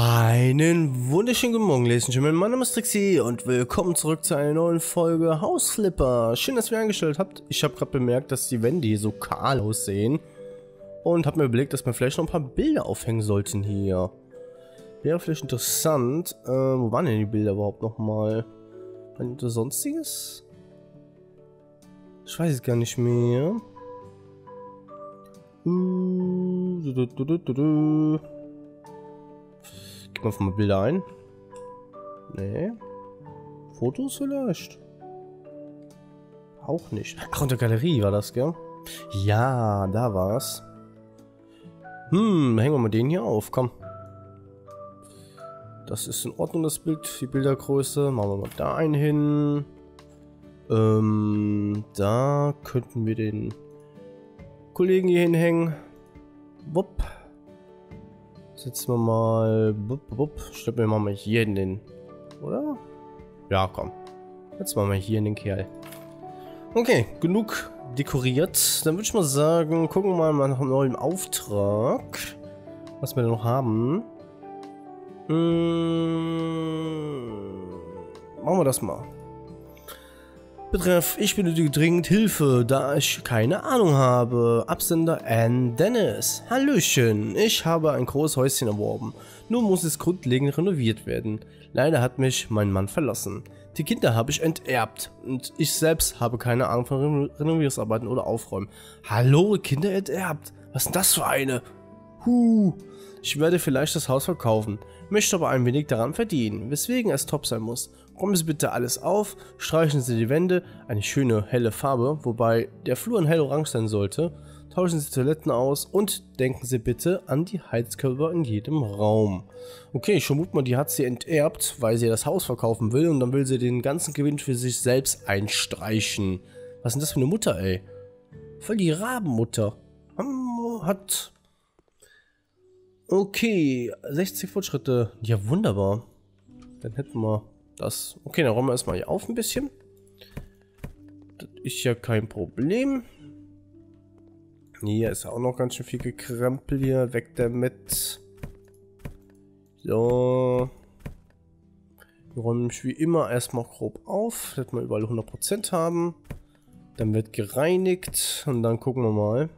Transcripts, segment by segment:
Einen wunderschönen guten Morgen, Ladies and Gentlemen. Mein Name ist Trixie und willkommen zurück zu einer neuen Folge Hausflipper. Schön, dass ihr eingestellt habt. Ich habe gerade bemerkt, dass die Wände hier so kahl aussehen. Und habe mir überlegt, dass wir vielleicht noch ein paar Bilder aufhängen sollten hier. Wäre vielleicht interessant. Äh, wo waren denn die Bilder überhaupt nochmal? Das sonstiges? Ich weiß es gar nicht mehr. Uh, du, du, du, du, du. Gib einfach mal Bilder ein. Nee. Fotos vielleicht? Auch nicht. Ach, unter Galerie war das, gell? Ja, da war's. Hm, hängen wir mal den hier auf, komm. Das ist in Ordnung, das Bild, die Bildergröße. Machen wir mal da einen hin. Ähm, da könnten wir den Kollegen hier hinhängen. Wupp. Setzen wir mal. Bup, bup, Stellen wir mal hier in den. Oder? Ja, komm. Jetzt machen wir hier in den Kerl. Okay, genug dekoriert. Dann würde ich mal sagen, gucken wir mal nach einem neuen Auftrag. Was wir da noch haben. Hm, machen wir das mal. Betreff, ich benötige dringend Hilfe, da ich keine Ahnung habe. Absender Ann Dennis. Hallöchen, ich habe ein großes Häuschen erworben. Nun muss es grundlegend renoviert werden. Leider hat mich mein Mann verlassen. Die Kinder habe ich enterbt und ich selbst habe keine Ahnung von Renovierungsarbeiten oder Aufräumen. Hallo, Kinder enterbt? Was ist denn das für eine? Huh. Ich werde vielleicht das Haus verkaufen, möchte aber ein wenig daran verdienen, weswegen es top sein muss. Räumen Sie bitte alles auf, streichen Sie die Wände, eine schöne helle Farbe, wobei der Flur in hellorange sein sollte, tauschen Sie Toiletten aus und denken Sie bitte an die Heizkörper in jedem Raum. Okay, vermute mal, die hat sie enterbt, weil sie das Haus verkaufen will und dann will sie den ganzen Gewinn für sich selbst einstreichen. Was ist denn das für eine Mutter, ey? Voll die Rabenmutter. Hat... Okay, 60 Fortschritte. Ja, wunderbar. Dann hätten wir das. Okay, dann räumen wir erstmal hier auf ein bisschen. Das ist ja kein Problem. Hier ist auch noch ganz schön viel Gekrempel hier. Weg damit. So. Wir räumen wie immer erstmal grob auf, damit wir überall 100% haben. Dann wird gereinigt und dann gucken wir mal,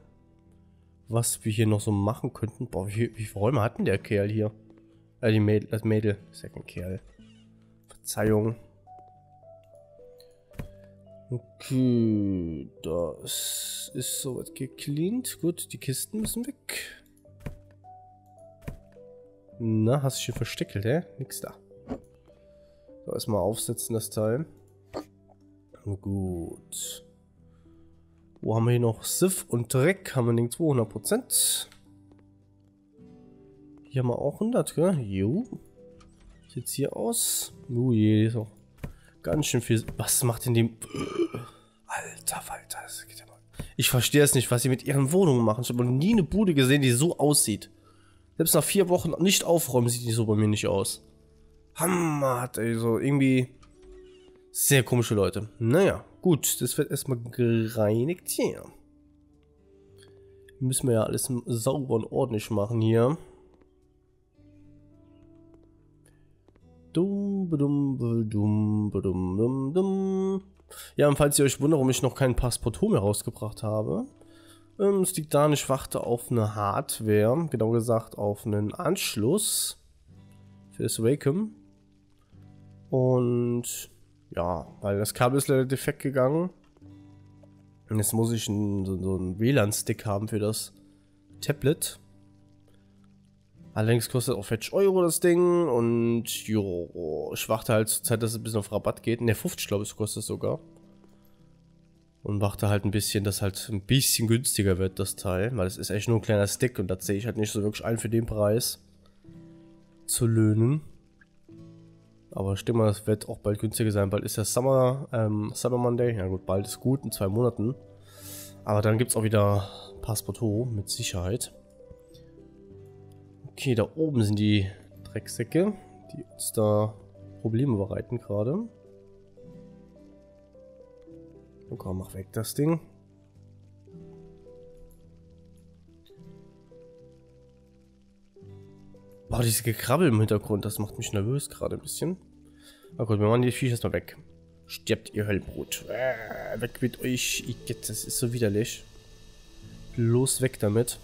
was wir hier noch so machen könnten. Boah, wie, wie viele Räume hat denn der Kerl hier? Äh, die Mädel, das Mädel, ist ja kein Kerl. Verzeihung. Okay, das ist soweit gecleant. Gut, die Kisten müssen weg. Na, hast du schon versteckelt, hä? Nix da. So, erstmal aufsetzen das Teil. Gut. Wo haben wir hier noch? Sif und Dreck haben wir nirgendwo 100%. Hier haben wir auch 100, gell? Jo. Sieht's hier aus? Oh je, ist auch ganz schön viel. Was macht denn die... Alter Falter, das geht ja mal. Ich verstehe es nicht, was sie mit ihren Wohnungen machen. Ich habe noch nie eine Bude gesehen, die so aussieht. Selbst nach vier Wochen nicht aufräumen, sieht die so bei mir nicht aus. Hammer, hat ey, so irgendwie... Sehr komische Leute. Naja, gut, das wird erstmal gereinigt hier. Müssen wir ja alles sauber und ordentlich machen hier. Dum, badum, badum, badum, dum, dum. Ja, und falls ihr euch wundert, warum ich noch kein Passport mehr rausgebracht habe, ähm, es liegt daran, ich warte auf eine Hardware, genau gesagt auf einen Anschluss für das Wacom. Und ja, weil das Kabel ist leider defekt gegangen. Und jetzt muss ich einen, so, so einen WLAN-Stick haben für das Tablet. Allerdings kostet auch 40 Euro das Ding und jo, ich warte halt zur Zeit, dass es ein bisschen auf Rabatt geht. Ne, 50 glaube ich kostet es sogar. Und warte halt ein bisschen, dass halt ein bisschen günstiger wird, das Teil. Weil es ist echt nur ein kleiner Stick und da sehe ich halt nicht so wirklich ein für den Preis zu löhnen. Aber denke mal, das wird auch bald günstiger sein. Bald ist ja Summer, ähm, Summer Monday. Ja gut, bald ist gut, in zwei Monaten. Aber dann gibt es auch wieder Passporto mit Sicherheit. Okay, da oben sind die Drecksäcke, die uns da Probleme bereiten gerade. Komm, mach weg das Ding. Boah, dieses Gekrabbel im Hintergrund, das macht mich nervös gerade ein bisschen. Na gut, wir machen die Viecher erstmal weg. Stirbt ihr Höllbrut. Äh, weg mit euch. Das ist so widerlich. Los weg damit.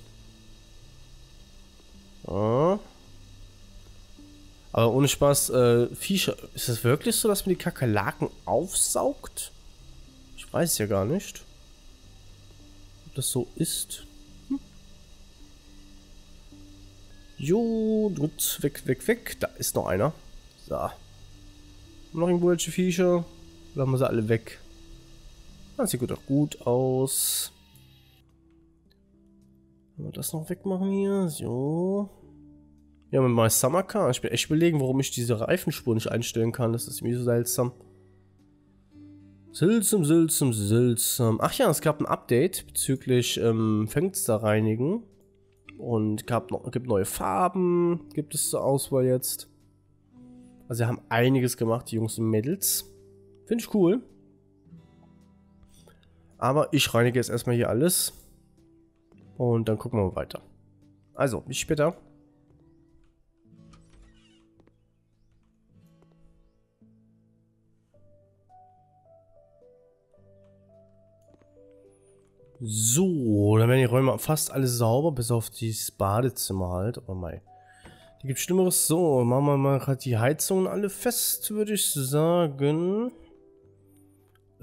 Oh. Aber ohne Spaß, äh, Viecher. Ist es wirklich so, dass man die Kakerlaken aufsaugt? Ich weiß ja gar nicht. Ob das so ist. Jo, gut, weg, weg, weg. Da ist noch einer. So. Noch irgendwelche Viecher. Lassen wir sie alle weg. Das sieht gut auch gut aus. Wenn wir das noch wegmachen hier. So. Ja, mit meinem Summer Car. Ich bin echt überlegen, warum ich diese Reifenspur nicht einstellen kann. Das ist mir so seltsam. Seltsam, seltsam, seltsam. Ach ja, es gab ein Update bezüglich ähm, Fenster reinigen. Und gab noch, gibt neue Farben. Gibt es zur Auswahl jetzt. Also sie haben einiges gemacht, die Jungs und Mädels. Finde ich cool. Aber ich reinige jetzt erstmal hier alles. Und dann gucken wir mal weiter. Also, bis später. So, dann werden die Räume fast alle sauber, bis auf das Badezimmer halt. Oh mein. Da gibt Schlimmeres. So, machen wir mal gerade die Heizungen alle fest, würde ich sagen.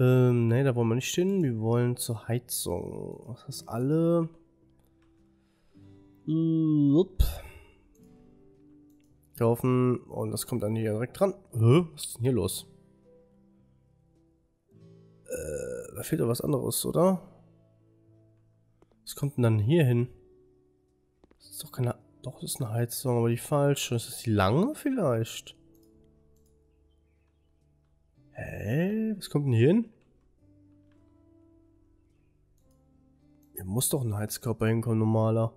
Ähm, ne, da wollen wir nicht hin. Wir wollen zur Heizung. Das ist alle. Upp. Kaufen. Und das kommt dann hier direkt dran. Hä? Was ist denn hier los? Äh, da fehlt doch was anderes, oder? Was kommt denn dann hier hin? Das ist doch keine... Doch, das ist eine Heizung, aber die falsche. Ist das die lange vielleicht? Hä? Was kommt denn hier hin? Hier muss doch ein Heizkörper hinkommen, normaler.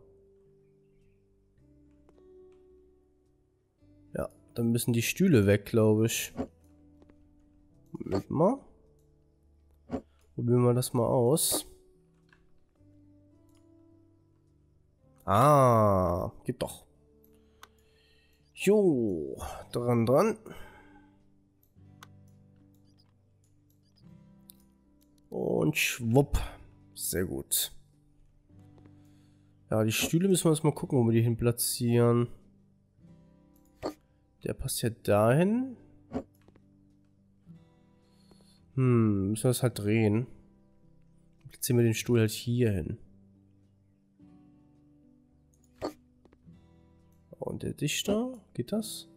Ja, dann müssen die Stühle weg, glaube ich. Moment mal. Probieren wir das mal aus. Ah, geht doch. Jo, dran, dran. Und schwupp. Sehr gut. Ja, die Stühle müssen wir jetzt mal gucken, wo wir die hin platzieren. Der passt ja dahin. Hm, müssen wir das halt drehen. Platzieren wir den Stuhl halt hier hin. Und der Dichter, geht das?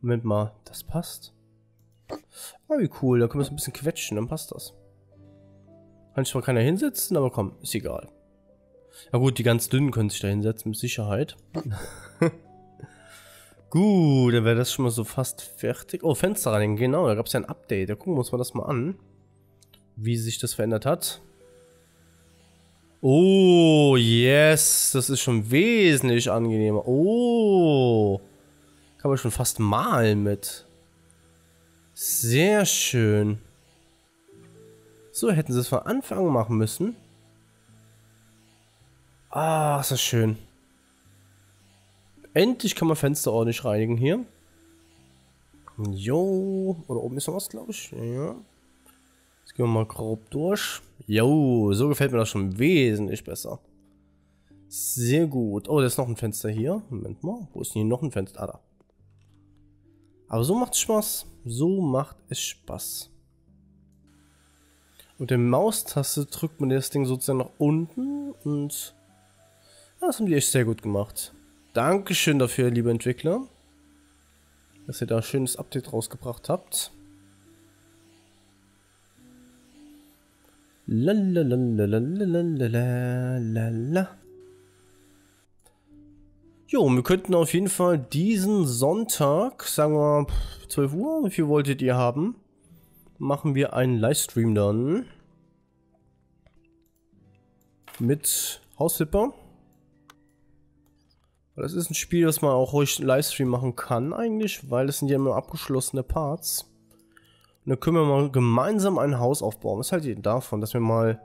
Moment mal, das passt. Ah, wie cool, da können wir es ein bisschen quetschen, dann passt das. Kann sich zwar keiner hinsetzen, aber komm, ist egal. Ja gut, die ganz dünnen können sich da hinsetzen, mit Sicherheit. gut, dann wäre das schon mal so fast fertig. Oh, Fenster reinigen, genau, da gab es ja ein Update. Da gucken wir uns mal das mal an, wie sich das verändert hat. Oh, yes. Das ist schon wesentlich angenehmer. Oh. Kann man schon fast malen mit. Sehr schön. So hätten sie es von Anfang machen müssen. Ah, ist das schön. Endlich kann man Fenster ordentlich reinigen hier. Jo. Oder oben ist noch was, glaube ich. Ja. Gehen wir mal grob durch. Jo, so gefällt mir das schon wesentlich besser. Sehr gut. Oh, da ist noch ein Fenster hier. Moment mal. Wo ist denn hier noch ein Fenster? Ah, da. Aber so macht es Spaß. So macht es Spaß. Und der Maustaste drückt man das Ding sozusagen nach unten und das haben die echt sehr gut gemacht. Dankeschön dafür, liebe Entwickler, dass ihr da ein schönes Update rausgebracht habt. Lalalalalalala. Jo, wir könnten auf jeden Fall diesen Sonntag, sagen wir 12 Uhr, wie viel wolltet ihr haben? Machen wir einen Livestream dann. Mit Haushipper. Das ist ein Spiel, das man auch ruhig Livestream machen kann eigentlich, weil es sind ja immer abgeschlossene Parts. Und dann können wir mal gemeinsam ein Haus aufbauen. Was haltet ihr davon, dass wir mal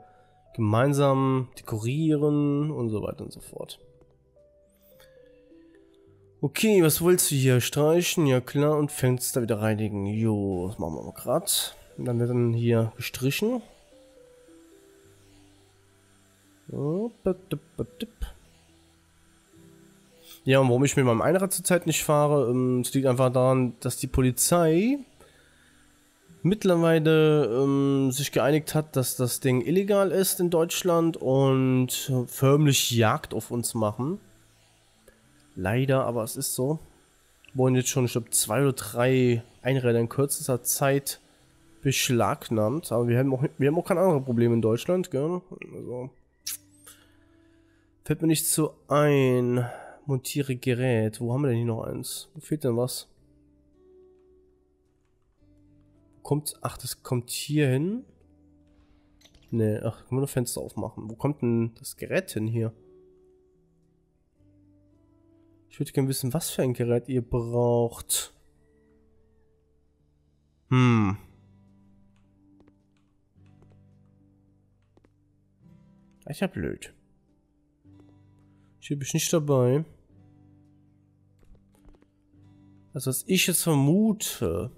gemeinsam dekorieren und so weiter und so fort? Okay, was willst du hier? Streichen? Ja klar, und Fenster wieder reinigen. Jo, das machen wir mal gerade. Dann wird dann hier gestrichen. Ja, und warum ich mit meinem Einrad zurzeit nicht fahre, ähm, es liegt einfach daran, dass die Polizei mittlerweile ähm, sich geeinigt hat, dass das Ding illegal ist in Deutschland und förmlich Jagd auf uns machen. Leider, aber es ist so. Wurden jetzt schon, ich glaube, zwei oder drei Einräder in kürzester Zeit beschlagnahmt. Aber wir haben auch, wir haben auch kein anderes Problem in Deutschland, gell? Also. Fällt mir nicht so ein. Montiere Gerät. Wo haben wir denn hier noch eins? Wo fehlt denn was? Kommt, ach, das kommt hier hin. Ne, ach, können wir nur Fenster aufmachen. Wo kommt denn das Gerät hin hier? Ich würde gerne wissen, was für ein Gerät ihr braucht. Hm. Ich ja blöd. Hier bin ich nicht dabei. Also was ich jetzt vermute.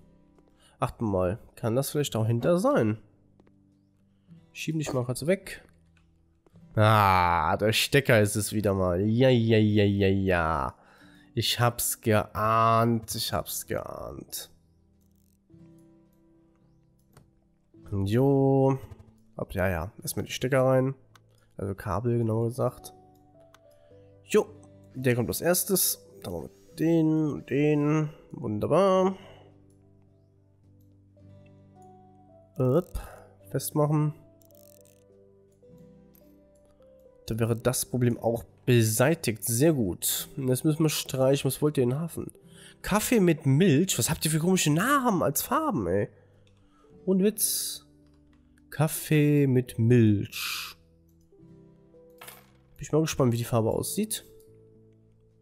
Achten mal, kann das vielleicht auch hinter sein? Schieben dich mal kurz weg. Ah, der Stecker ist es wieder mal. Ja, ja, ja, ja, ja. Ich hab's geahnt, ich hab's geahnt. Jo. Ab, ja, ja. Erstmal die Stecker rein. Also Kabel, genau gesagt. Jo. Der kommt als erstes. Dann machen wir den und den. Wunderbar. Festmachen. Da wäre das Problem auch beseitigt. Sehr gut. Jetzt müssen wir streichen. Was wollt ihr in den Hafen? Kaffee mit Milch? Was habt ihr für komische Namen als Farben, ey? Und Witz. Kaffee mit Milch. Bin ich mal gespannt, wie die Farbe aussieht.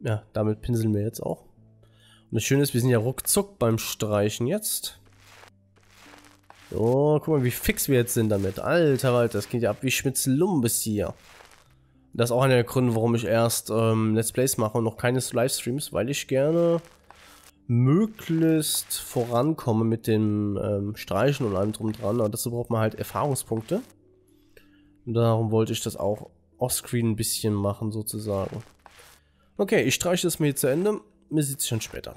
Ja, damit pinseln wir jetzt auch. Und das Schöne ist, wir sind ja ruckzuck beim Streichen jetzt. So, guck mal, wie fix wir jetzt sind damit. Alter, Alter, das geht ja ab wie Schmitzelumbes hier. Das ist auch einer der Gründe, warum ich erst ähm, Let's Plays mache und noch keine Livestreams, weil ich gerne möglichst vorankomme mit dem ähm, Streichen und allem drum dran. Aber dazu braucht man halt Erfahrungspunkte. Und darum wollte ich das auch offscreen ein bisschen machen, sozusagen. Okay, ich streiche das mir jetzt zu Ende. Wir sehen uns schon später.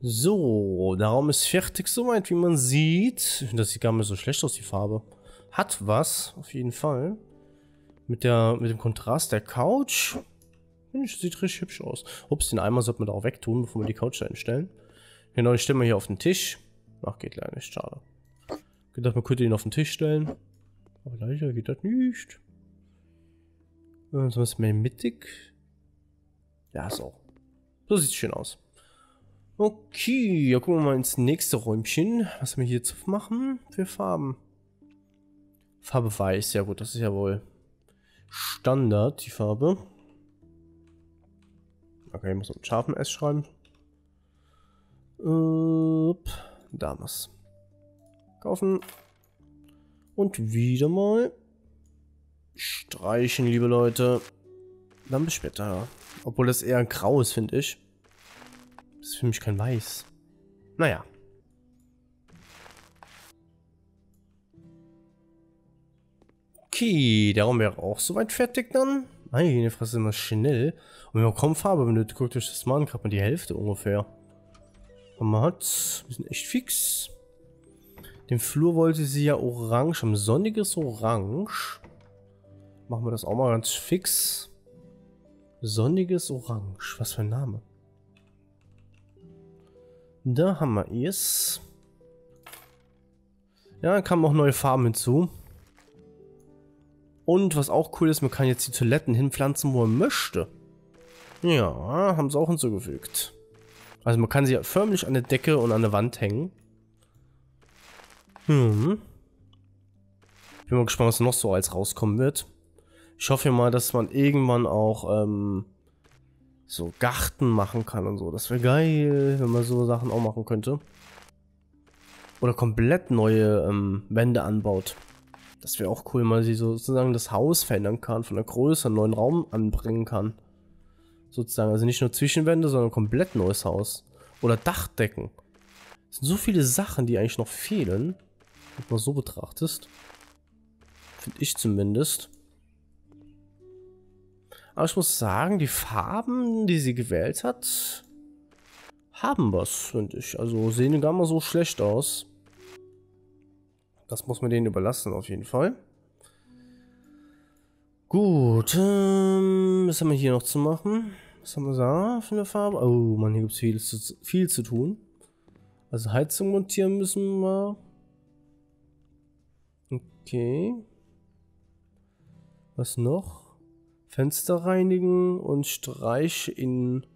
So, der Raum ist fertig soweit, wie man sieht. Das sieht gar nicht so schlecht aus, die Farbe. Hat was, auf jeden Fall. Mit, der, mit dem Kontrast der Couch. Sieht richtig hübsch aus. Ups, den Eimer sollte man da auch wegtun, bevor wir die Couch da hinstellen. Genau, den stellen wir hier auf den Tisch. Ach, geht leider nicht, schade. Ich gedacht, man könnte ihn auf den Tisch stellen. Aber leider geht das nicht. So was mehr mittig. Ja, so. So sieht es schön aus. Okay, ja, gucken wir mal ins nächste Räumchen. Was haben wir hier zu machen für Farben? Farbe weiß, ja gut, das ist ja wohl Standard, die Farbe. Okay, ich muss mit scharfen S schreiben. Upp, damals. Kaufen. Und wieder mal streichen, liebe Leute. Dann bis später. Obwohl das eher grau ist, finde ich. Das ist für mich kein Weiß. Naja. Okay, der Raum wäre auch soweit fertig dann. Meine Fresse immer schnell. Und wir haben kaum Farbe benötigt. Guckt euch das mal an, gerade mal die Hälfte ungefähr. Und man hat, wir sind echt fix. Den Flur wollte sie ja orange, ein sonniges Orange. Machen wir das auch mal ganz fix. Sonniges Orange, was für ein Name. Da haben wir es. Ja, kamen auch neue Farben hinzu. Und was auch cool ist, man kann jetzt die Toiletten hinpflanzen, wo man möchte. Ja, haben sie auch hinzugefügt. Also man kann sie förmlich an der Decke und an der Wand hängen. Hm. Bin mal gespannt, was noch so als rauskommen wird. Ich hoffe mal, dass man irgendwann auch ähm, so Garten machen kann und so. Das wäre geil, wenn man so Sachen auch machen könnte. Oder komplett neue ähm, Wände anbaut. Das wäre auch cool, weil sie sozusagen das Haus verändern kann, von der Größe einen neuen Raum anbringen kann. Sozusagen, also nicht nur Zwischenwände, sondern komplett neues Haus. Oder Dachdecken. Es sind so viele Sachen, die eigentlich noch fehlen. Wenn man so betrachtest. Finde ich zumindest. Aber ich muss sagen, die Farben, die sie gewählt hat, haben was, finde ich. Also sehen gar mal so schlecht aus. Das muss man denen überlassen, auf jeden Fall. Gut, ähm, was haben wir hier noch zu machen? Was haben wir da für eine Farbe? Oh man, hier gibt es viel zu, viel zu tun. Also Heizung montieren müssen wir. Okay. Was noch? Fenster reinigen und Streich in...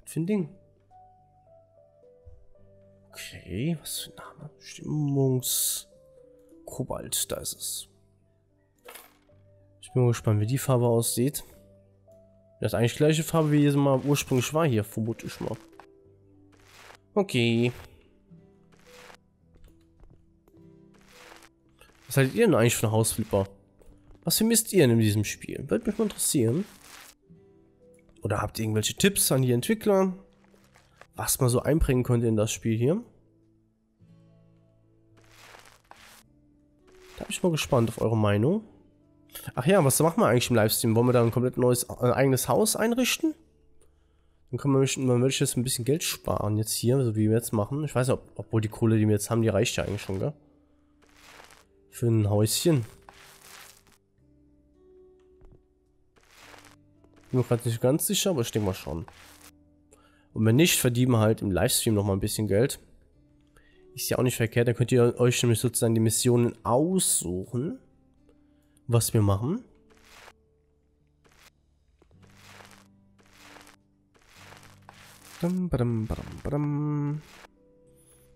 Was für ein Ding? Okay, was für ein Name? Stimmungs... Kobalt, da ist es. Ich bin gespannt, wie die Farbe aussieht. Das ist eigentlich die gleiche Farbe, wie sie mal ursprünglich war hier, vermute ich mal. Okay. Was haltet ihr denn eigentlich von Hausflipper? Was vermisst ihr in diesem Spiel? Würde mich mal interessieren. Oder habt ihr irgendwelche Tipps an die Entwickler? Was man so einbringen könnte in das Spiel hier? Da bin ich mal gespannt auf eure Meinung. Ach ja, was machen wir eigentlich im Livestream? Wollen wir da ein komplett neues, ein eigenes Haus einrichten? Dann kann man, man würde jetzt ein bisschen Geld sparen jetzt hier, so wie wir jetzt machen. Ich weiß nicht, ob, obwohl die Kohle, die wir jetzt haben, die reicht ja eigentlich schon, gell? Für ein Häuschen. Bin mir gerade nicht ganz sicher, aber ich denke mal schon. Und wenn nicht, verdienen wir halt im Livestream nochmal ein bisschen Geld. Ist ja auch nicht verkehrt, dann könnt ihr euch nämlich sozusagen die Missionen aussuchen, was wir machen.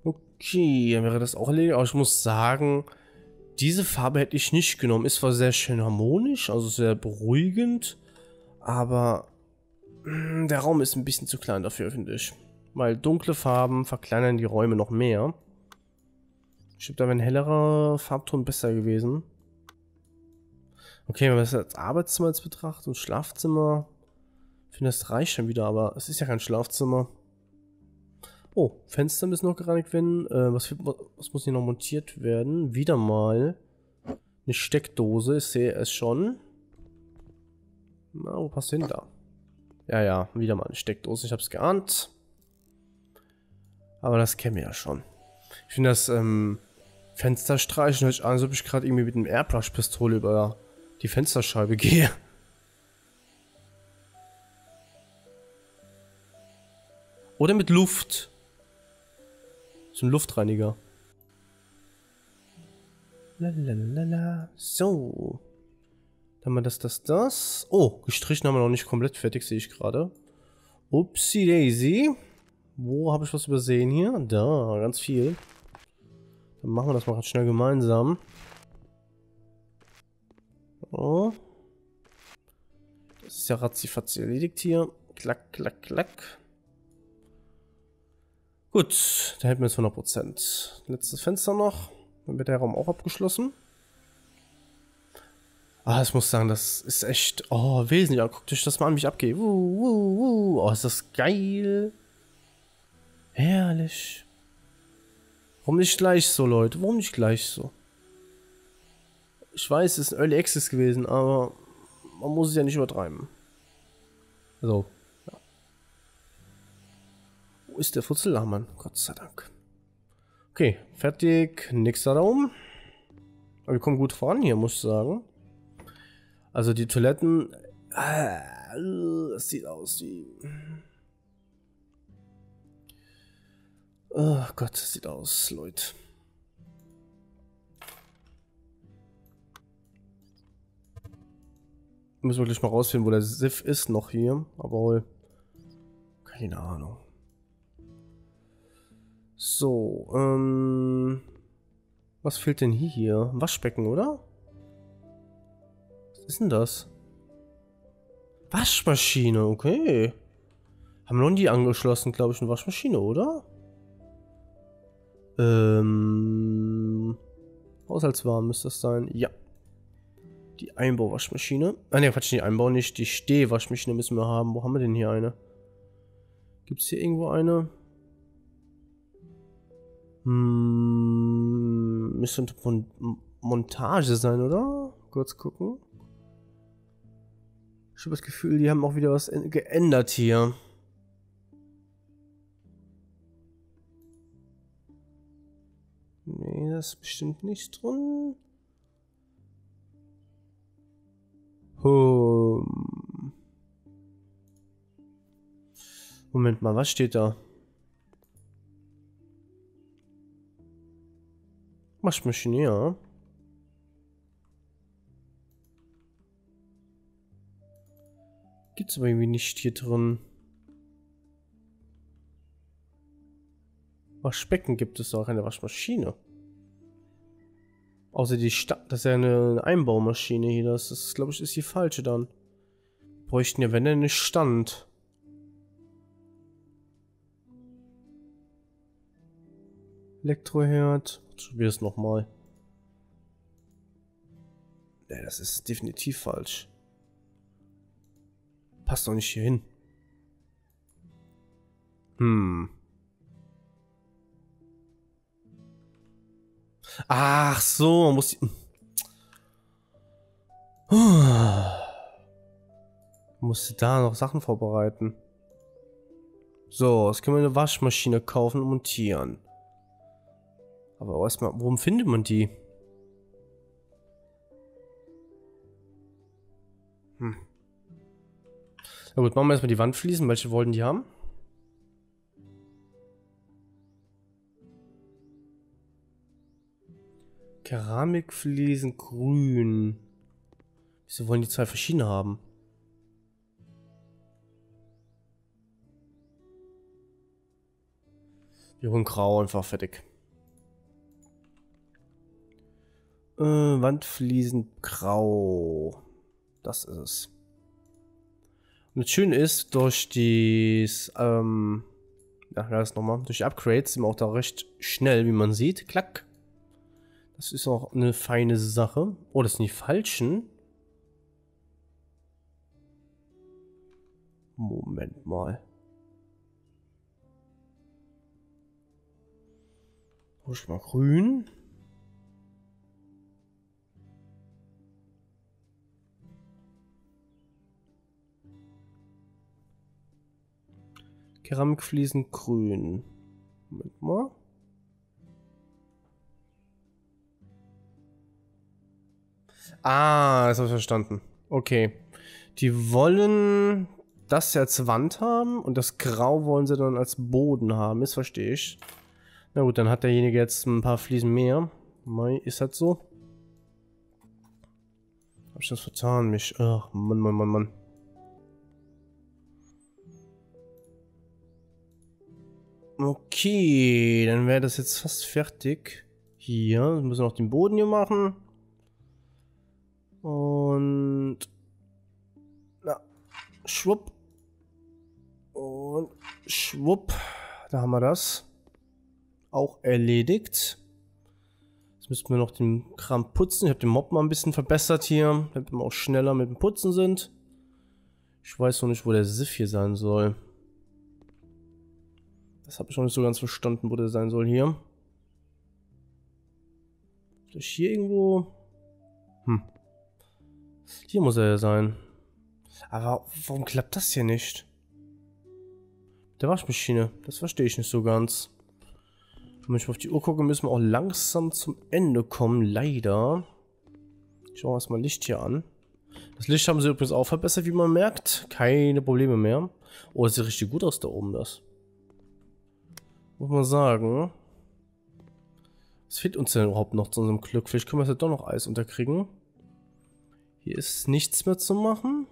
Okay, dann wäre das auch erledigt. Aber ich muss sagen, diese Farbe hätte ich nicht genommen. Ist zwar sehr schön harmonisch, also sehr beruhigend. Aber mm, der Raum ist ein bisschen zu klein dafür, finde ich. Weil dunkle Farben verkleinern die Räume noch mehr. Ich glaube, da wäre ein hellerer Farbton besser gewesen. Okay, wenn man das als Arbeitszimmer jetzt betrachtet und Schlafzimmer, ich finde, das reicht schon wieder, aber es ist ja kein Schlafzimmer. Oh, Fenster müssen noch gereinigt werden. Äh, was, was muss hier noch montiert werden? Wieder mal eine Steckdose, ich sehe es schon. Na, wo passt hin da? Ja, ja, wieder mal eine Steckdose. Ich hab's geahnt. Aber das kennen wir ja schon. Ich finde das ähm, Fensterstreichen hört sich an, als ob ich gerade irgendwie mit einem Airbrush-Pistole über die Fensterscheibe gehe. Oder mit Luft. So ein Luftreiniger. Lalalala. So. Dann haben wir das, das, das. Oh, gestrichen haben wir noch nicht komplett fertig, sehe ich gerade. Upsi Daisy. Wo habe ich was übersehen hier? Da, ganz viel. Dann machen wir das mal schnell gemeinsam. Oh. Das ist ja ratzifatzi erledigt hier. Klack, klack, klack. Gut, da hätten wir jetzt 100%. Letztes Fenster noch. Dann wird der Raum auch abgeschlossen. Ah, ich muss sagen, das ist echt, oh, wesentlich. Ja, guckt euch das mal an, wie ich abgehe. Uh, uh, uh. Oh, ist das geil. Herrlich. Warum nicht gleich so, Leute? Warum nicht gleich so? Ich weiß, es ist ein Early Access gewesen, aber man muss es ja nicht übertreiben. So. Ja. Wo ist der Futzelhammer? Gott sei Dank. Okay, fertig. Nächster Raum. Aber wir kommen gut voran hier, muss ich sagen. Also die Toiletten, äh, es sieht aus wie... Oh Gott, das sieht aus, Leute. Müssen wir gleich mal rausfinden, wo der Sif ist noch hier. Aber. Keine Ahnung. So, ähm. Was fehlt denn hier? Waschbecken, oder? Was ist denn das? Waschmaschine, okay. Haben wir noch nie angeschlossen, glaube ich, eine Waschmaschine, oder? Ähm. Haushaltswaren müsste das sein. Ja. Die Einbauwaschmaschine. Ah ne, Quatsch, die Einbau nicht. Die Stehwaschmaschine müssen wir haben. Wo haben wir denn hier eine? Gibt es hier irgendwo eine? Hm, müsste unter Mon Montage sein, oder? Kurz gucken. Ich habe das Gefühl, die haben auch wieder was geändert hier. Nee, das ist bestimmt nicht drin. Hm. Moment mal, was steht da? Waschmaschine, ja. Gibt's aber irgendwie nicht hier drin. Waschbecken gibt es auch eine Waschmaschine. Außer die Stadt, das ist ja eine Einbaumaschine hier. Das ist, glaube ich, ist die falsche dann. Bräuchten ja, wenn denn eine Stand. Elektroherd. Probier es nochmal. Ne, das ist definitiv falsch. Passt doch nicht hier hin. Hm. Ach so, man muss die... Musste da noch Sachen vorbereiten. So, jetzt können wir eine Waschmaschine kaufen und montieren. Aber erstmal, worum findet man die? Hm. Na gut, machen wir erstmal die Wandfliesen. Welche wollten die haben? Keramikfliesen grün. Wieso wollen die zwei verschiedene haben? Wir holen grau einfach fertig. Äh, Wandfliesen grau. Das ist es. Und das Schöne ist, durch die, ähm, ja, das nochmal, durch die Upgrades sind wir auch da recht schnell, wie man sieht. Klack. Das ist auch eine feine Sache. Oh, das sind die falschen. Moment mal. Hol mal grün. Keramikfliesen grün. Moment mal. Ah, das habe ich verstanden. Okay. Die wollen das als Wand haben und das Grau wollen sie dann als Boden haben. Das verstehe ich. Na gut, dann hat derjenige jetzt ein paar Fliesen mehr. Mai, ist das so? Hab ich das vertan, mich? Ach, Mann, Mann, Mann, Mann. Okay, dann wäre das jetzt fast fertig. Hier, wir müssen noch den Boden hier machen. Und... Na, schwupp. Und schwupp. Da haben wir das. Auch erledigt. Jetzt müssen wir noch den Kram putzen. Ich habe den Mob mal ein bisschen verbessert hier, damit wir auch schneller mit dem Putzen sind. Ich weiß noch nicht, wo der Siff hier sein soll. Das habe ich noch nicht so ganz verstanden, wo der sein soll hier. Vielleicht hier irgendwo? Hm. Hier muss er ja sein. Aber warum klappt das hier nicht? Der Waschmaschine. Das verstehe ich nicht so ganz. Wenn ich auf die Uhr gucke, müssen wir auch langsam zum Ende kommen. Leider. Ich schaue erstmal Licht hier an. Das Licht haben sie übrigens auch verbessert, wie man merkt. Keine Probleme mehr. Oh, das sieht richtig gut aus da oben, das. Muss man sagen. Was fehlt uns denn überhaupt noch zu unserem Glück? Vielleicht können wir jetzt doch noch Eis unterkriegen. Hier ist nichts mehr zu machen.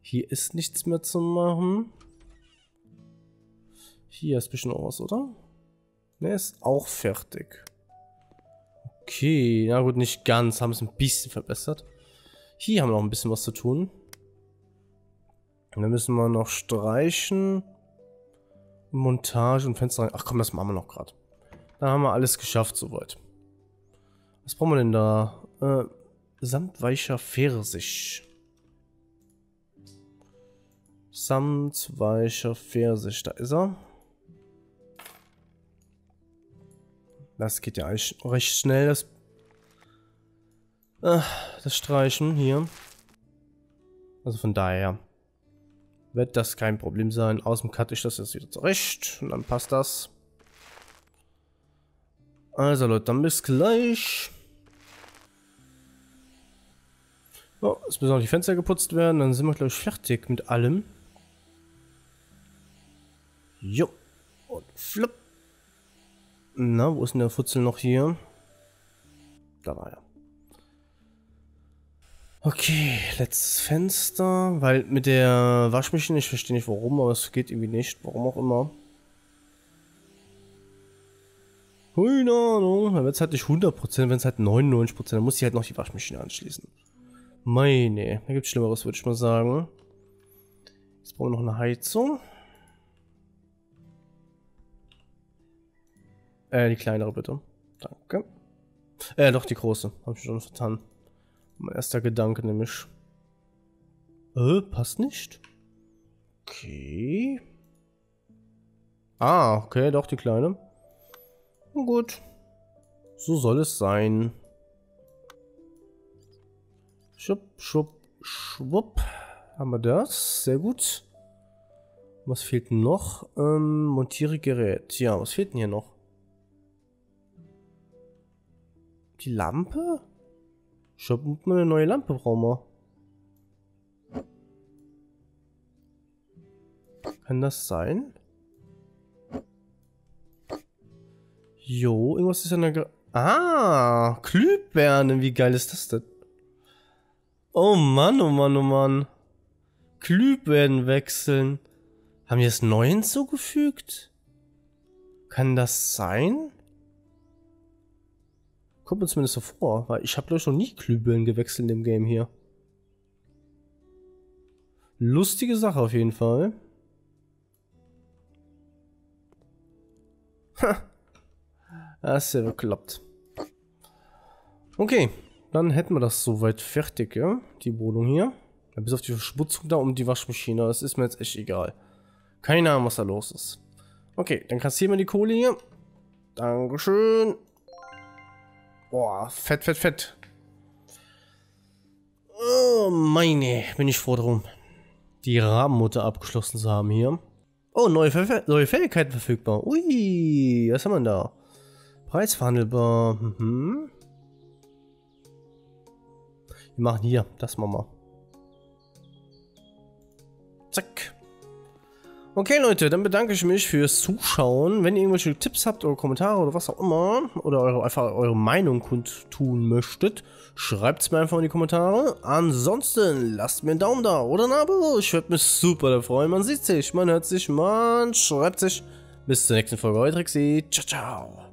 Hier ist nichts mehr zu machen. Hier ist ein bisschen aus, oder? Ne, ist auch fertig. Okay, na gut, nicht ganz. Haben es ein bisschen verbessert. Hier haben wir noch ein bisschen was zu tun. Und dann müssen wir noch streichen. Montage und Fenster. Ach komm, das machen wir noch gerade. Da haben wir alles geschafft soweit. Was brauchen wir denn da? Äh, samtweicher Pfirsich. Samtweicher Pfirsich, da ist er. Das geht ja eigentlich recht schnell, das, äh, das Streichen hier. Also von daher wird das kein Problem sein. Außen cutte ich das jetzt wieder zurecht und dann passt das. Also Leute, dann bis gleich. Oh, es müssen auch die Fenster geputzt werden, dann sind wir glaube ich fertig mit allem. Jo. Und flip. Na, wo ist denn der Futzel noch hier? Da war er. Okay, letztes Fenster, weil mit der Waschmaschine, ich verstehe nicht warum, aber es geht irgendwie nicht, warum auch immer. Keine Ahnung, wird es halt nicht 100%, wenn es halt 99%, dann muss ich halt noch die Waschmaschine anschließen. Meine, da gibt es Schlimmeres, würde ich mal sagen. Jetzt brauchen wir noch eine Heizung. Äh, die kleinere bitte. Danke. Äh, doch, die große. Hab ich schon vertan. Mein erster Gedanke nämlich. Äh, passt nicht? Okay. Ah, okay, doch die kleine. Gut. So soll es sein. Schupp, schupp, schwupp. Haben wir das? Sehr gut. Was fehlt noch? Ähm, montiere Gerät. Ja, was fehlt denn hier noch? Die Lampe? Ich hab mal eine neue Lampe brauchen wir. Kann das sein? Jo, irgendwas ist an der... Ge ah, Glühbirne, wie geil ist das denn? Oh Mann, oh Mann, oh Mann. Glühbirnen wechseln. Haben die das neu hinzugefügt? Kann das sein? Kommt mir zumindest so vor, weil ich habe glaube ich noch nie Glühbirnen gewechselt in dem Game hier. Lustige Sache auf jeden Fall. Ha. Das ist ja bekloppt. Okay, dann hätten wir das soweit fertig, ja? Die Wohnung hier. Ja, bis auf die Verschmutzung da um die Waschmaschine. Das ist mir jetzt echt egal. Keine Ahnung, was da los ist. Okay, dann kassieren wir die Kohle hier. Dankeschön. Boah, fett, fett, fett. Oh, meine, bin ich froh drum, die Rahmenmutter abgeschlossen zu haben hier. Oh, neue, Ver neue Fähigkeiten verfügbar. Ui, was haben wir da? Preisverhandelbar. Mhm. Wir machen hier, das machen wir. Zack. Okay, Leute, dann bedanke ich mich fürs Zuschauen. Wenn ihr irgendwelche Tipps habt oder Kommentare oder was auch immer, oder eure, einfach eure Meinung kundtun möchtet, schreibt es mir einfach in die Kommentare. Ansonsten lasst mir einen Daumen da oder ein Abo. Ich würde mich super freuen. Man sieht sich, man hört sich, man schreibt sich. Bis zur nächsten Folge. Euer Trixie. Ciao, ciao.